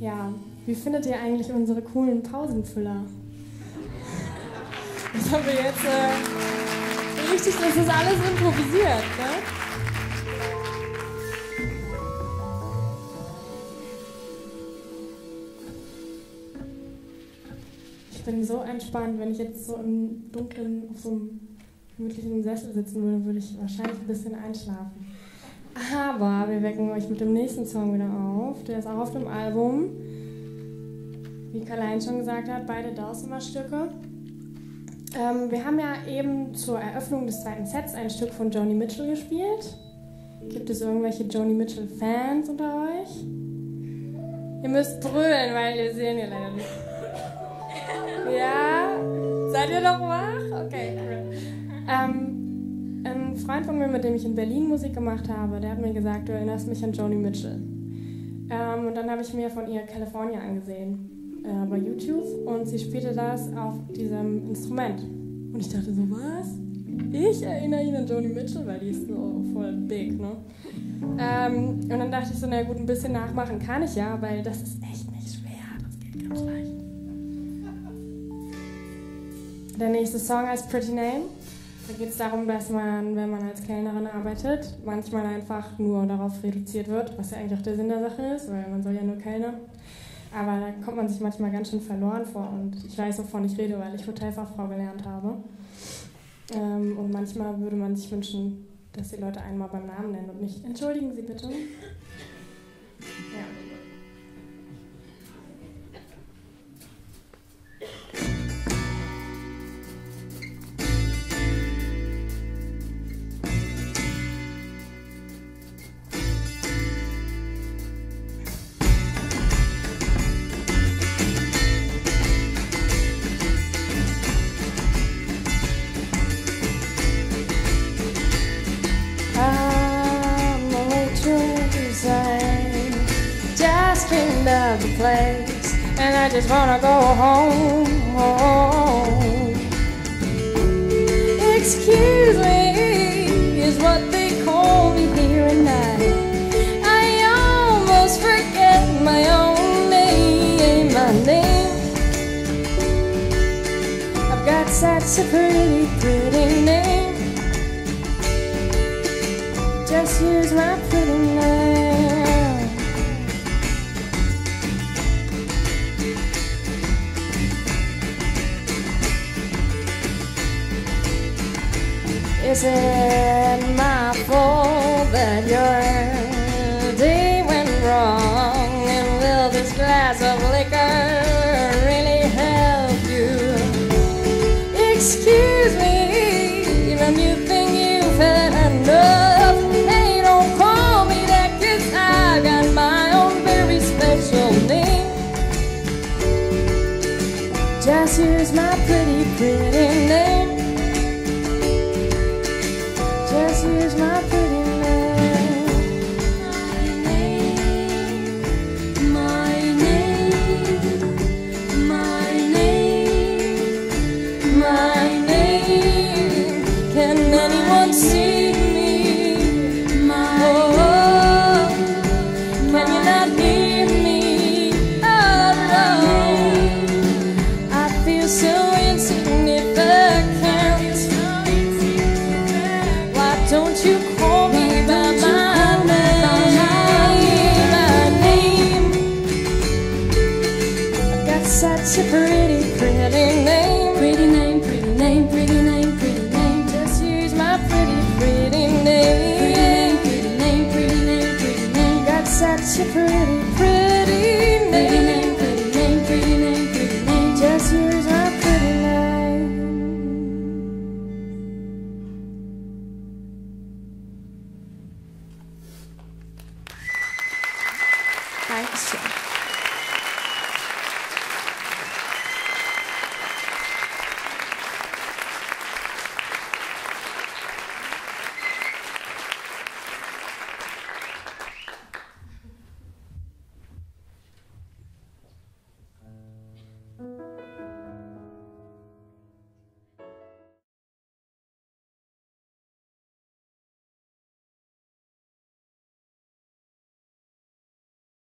Ja, wie findet ihr eigentlich unsere coolen Pausenfüller? Das haben wir jetzt äh, richtig, das ist alles improvisiert, ne? bin so entspannt, wenn ich jetzt so im Dunkeln auf so einem gemütlichen Sessel sitzen würde, würde ich wahrscheinlich ein bisschen einschlafen. Aber wir wecken euch mit dem nächsten Song wieder auf. Der ist auch auf dem Album. Wie Karl-Heinz schon gesagt hat, beide Dawsomer-Stücke. Ähm, wir haben ja eben zur Eröffnung des zweiten Sets ein Stück von Joni Mitchell gespielt. Gibt es irgendwelche Joni Mitchell-Fans unter euch? Ihr müsst brüllen, weil wir sehen ihr leider nicht. Ja? Seid ihr noch wach? Okay, cool. Ähm, ein Freund von mir, mit dem ich in Berlin Musik gemacht habe, der hat mir gesagt, du erinnerst mich an Joni Mitchell. Ähm, und dann habe ich mir von ihr California angesehen äh, bei YouTube und sie spielte das auf diesem Instrument. Und ich dachte so, was? Ich erinnere ihn an Joni Mitchell, weil die ist so voll big, ne? Ähm, und dann dachte ich so, na gut, ein bisschen nachmachen kann ich ja, weil das ist echt nicht schwer, das geht ganz leicht. Der nächste Song heißt Pretty Name. Da geht es darum, dass man, wenn man als Kellnerin arbeitet, manchmal einfach nur darauf reduziert wird, was ja eigentlich auch der Sinn der Sache ist, weil man soll ja nur Kellner. Aber da kommt man sich manchmal ganz schön verloren vor und ich weiß, wovon ich rede, weil ich Hotelfachfrau gelernt habe. Ähm, und manchmal würde man sich wünschen, dass die Leute einen mal beim Namen nennen und nicht, entschuldigen Sie bitte. Cleaned the place, and I just wanna go home. Excuse me, is what Is it my fault that your day went wrong? And will this glass of Thanks.